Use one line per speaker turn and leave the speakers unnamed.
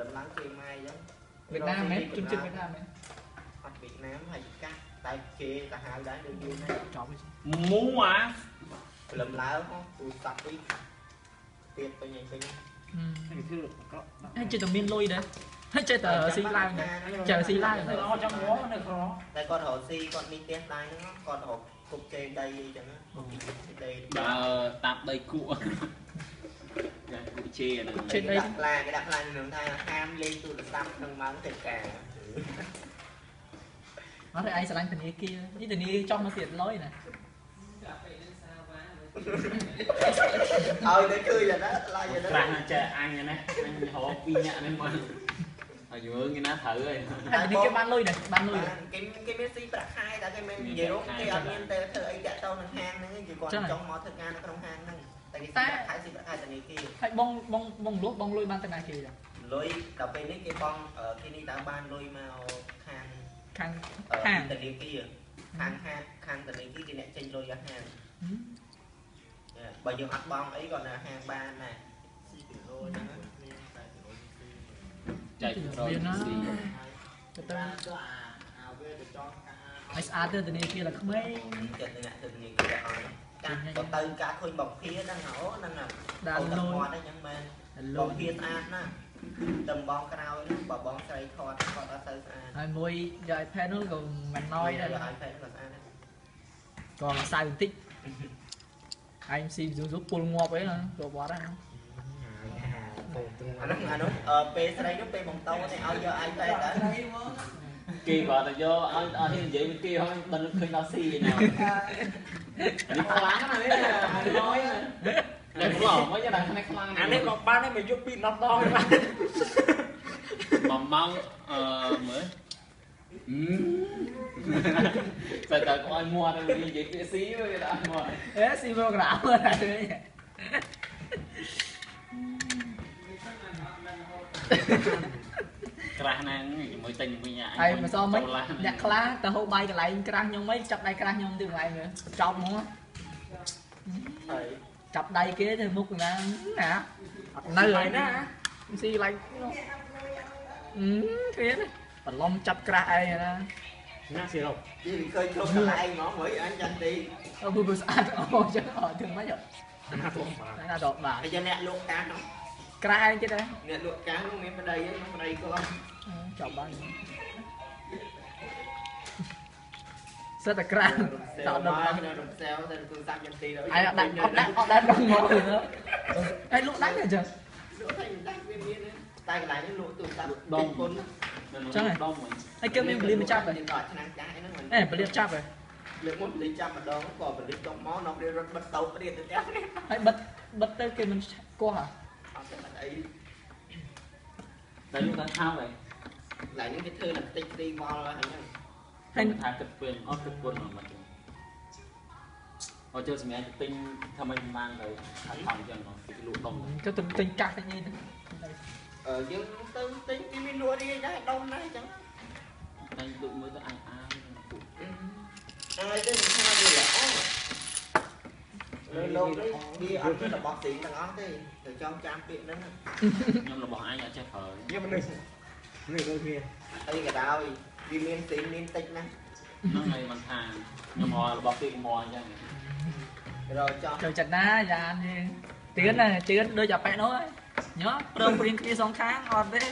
លឹមឡើងគេម៉ែអញ្ចឹង
វៀតណាមមែនជនជាតិវៀតណាមមែន
អត់វៀតណាមហើយកាសតែគេទៅហៅដែរដូចយូរណាស់
ចប់វិញ
មូអា
លឹមឡើងហ៎ទូរស័ព្ទពីទៀតពេញឯងពេញ
នេះធ្វើក៏
ហើយចេះតែមានលុយដែរហើយចេះតែស៊ីឡើងដែរចេះស៊ីឡើង
នៅ
ដែរ
អត់ចាំងនៅក្រ
តែគាត់រកស៊ីគាត់មានផ្ទះដែរហ្នឹងគាត់រកគប់ជេដីអីចឹងណាដី
បើតាមដីគក់ យ៉ាងគក់ជេហ្នឹង
ជេដី
ដាក់ខ្លាគេដាក់ខ្លានឹងថាហាមលេងទូរស័ព្ទក្នុងម៉ោងធ្វើការ
អត់ទេឯងស្រឡាញ់ធនាគារនេះធនាគារចំមកទៀតលុយណា
ឲ្យតែគឺយ៉ាងណាឡាយយ៉ាង
ប្រា
ណា
ស់ណាចេះអញណាអញហៅពីរញាក់នេះមកហើយយើងគេណាត្រូវហើយ
ហើយធនាគារបានលុយដែរបានលុយដែរ
គេគេមានស៊ីប្រាក់ខែតែគេមាននិយាយរកគេអត់មានទៅធ្វើអីតាក់ទងនឹងហាងហ្នឹងគេគាត់ចង់មកធ្វើការនៅក្នុងហាងហ្នឹង តែគេស៊ីប្រាក់ខែស៊ីប្រាក់ខែធនាគារ
ហើយបងបងបងលក់បងលុយបានទៅណាគេដែរ
លុយដល់ពេលនេះគេបងគេនេះតើបានលុយមកខាង
ខាង
ខា
ហា
ង
ង
ធនាគារខាងហាងខាងធនាគារគេអ្នកចេញលុយឲ្យហាងបើយើងអត់បងអីគាត់នៅហាងបានដែរស៊ីគីឡូហ្នឹងមានតែគីឡូស៊ី
ចែកប្រយស៊ី
ទៅទៅ
បានទៅអាអាវាទៅចង់កា
ឲ្យស្អាតទៅធនាគារតែក្មេង
ចិត្តអ្នកធនាគារ ឲ្យកាក៏ទៅការឃើញបងភាហ្នឹងអូហ្នឹងណា
ដាល់
ទៅ
លុយ
គាត់ហ្នឹងមែន
លុ
បង
យ
ភាស្អាតណាស់តំបងក្រោយហ្នឹងបើបងស្រីថតគាត់អត់ទៅស្អាត
ហើយមួយយក iPad នោះក៏មិនណយដែរ
ឲ្យ iPad ហ្នឹងស្អាតណាស់
ក៏សៅបន្តិចឯងស៊ីយូរយូរពុលងាប់អីណាក៏បាត់ហើយ
អាហ្នឹងអានោះអឺពេលស្រីនោះពេលបងតោនេះឲ្យយក iPad ដែរ
គេគាត់ទៅយកឲ្យអត់ហ៊ាននិយាយ với គេហើយបើនឹកឃើញដល់ស៊ីណានេះខ្លាំងណាស់នេះហើយតែខ្លោមកយ៉ាងណាខ្លាំងខ្លាំង
អានេះក៏បានដែរមកយកពី10ដងបាន
មួយម៉ោងអឺមើលតែតើគាត់ឲ្យមាត់ទៅនិយាយពាក្យស៊ីវាដល់មាត់
អេស៊ីប្រូក្រាមហ្នឹង
ក្រាស់ណាស់ជាមួយតែជាមួយញ៉ា
ហើយម្សិលមិញអ្នកខ្លះទៅហូបបាយកន្លែងក្រាស់ខ្ញុំអីចាប់ដៃក្រាស់ខ្ញុំទៅកន្លែងមើលចប់ហ្មង
ហើយ
ចាប់ដៃគេទៅមុខណាណាអត់នៅហើយណាស៊ីឡើងនោះអឺឃើញទេបន្លំចាប់ក្រាស់អីណា
ណាស៊ីរ៉ូ
និយាយឃើញគ្រប់កន្លែងហ្មងមើលអញចាំទី
អឺពូស្អាតអូចឹងអត់ទាំងម៉េចអត់
ណាទៅបាន
ណាដល់បាទ
ហើយអ្នកលក់កាសនោះ
ក្រាស់អីទៀតដែរ
អ្នកលក់កាសនោះមានប្តីហ្នឹងប្តីគាត់
ចប់បានសិតតែក្រាស់ត
តើ
ដល់
ដ
ដល់
កនៅរំសែវទៅទូរស័ព្ទយ៉ាងទីដល់
អាយអត់ដាក់អត់ដាក់អត់ដាក់ដល់មកទៅហើយលក់ដាច់ទេចឹង
លក់តែដាច់វាមានតែកន្លែងនេះលក់ទូរស័ព្ទ
ដង
គុណ
ចឹងដងវិញ
ហើយគេមានពលាមកចាប់ហើយ
ដល់ឆ្នាំចាស់ហ្នឹងមិន
អេពលាចាប់ហើយ
លើកមុនលីចាប់ម្ដងក៏បលិសចុះមកនាំរៀនរត់បិទតោព្រៀនទៅផ្ទះនេះ
ហើយបិទបិទទៅគេមិនគោះហ่ะ
អត់តែអី
តែយើងថាថោហើយក
ន្លែងនេះគេធ្វើតែតិចទីវល់ហើយហ្នឹង
ហើយថាគិតពេលអត់គិតគុណមកចឹងអត់ចូលសម្រាប់ទិញថាមិនបានទៅថាថោចឹងគេលក់ដុំ
ទៅទៅទិញកាសទិញអីទៅ
អឺយើងទៅទិញគេមានលក់រៀងដែរដុំដែរអញ្ចឹង លើលោកនេះវាអត់មានរបស់ស៊ីទាំងអស់ទេទៅចង់ចាំពាក្យហ្នឹង
ខ្ញុំរបស់អញអត់ចេះប្រើ
យកមិននេះនេះដូចគ្នា
អីក៏ដោយវាមានស៊ីមានតិចណាស់
ហ្នឹងហើយមិនថាខ្ញុំរករបស់គេមកអញ្ចឹង
រកចង់
ចូលចិត្តណាយ៉ានយើងទៀនណាទៀនដូចអាប៉ែនោះហើយញ៉ោព្រមព្រៀងគ្នាសងខាងអត់ទេ